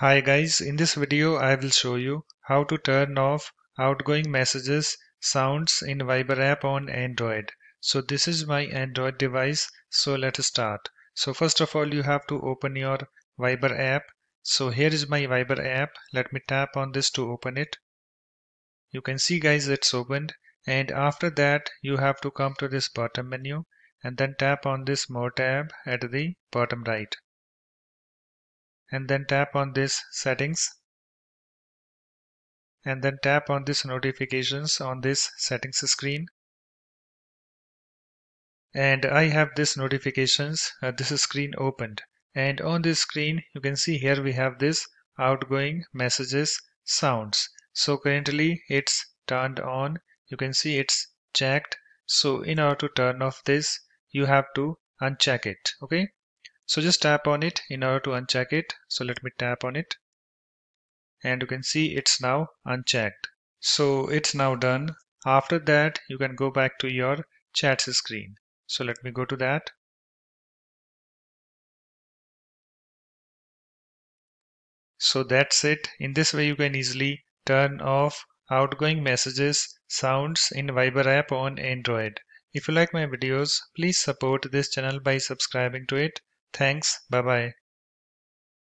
Hi guys, in this video I will show you how to turn off outgoing messages sounds in Viber app on Android. So this is my Android device, so let's start. So first of all you have to open your Viber app. So here is my Viber app. Let me tap on this to open it. You can see guys it's opened and after that you have to come to this bottom menu and then tap on this more tab at the bottom right and then tap on this settings and then tap on this notifications on this settings screen. And I have this notifications uh, this screen opened. And on this screen you can see here we have this outgoing messages sounds. So currently it's turned on. You can see it's checked. So in order to turn off this you have to uncheck it okay so just tap on it in order to uncheck it. So let me tap on it. And you can see it's now unchecked. So it's now done. After that, you can go back to your chats screen. So let me go to that. So that's it. In this way, you can easily turn off outgoing messages sounds in Viber app on Android. If you like my videos, please support this channel by subscribing to it Thanks. Bye bye.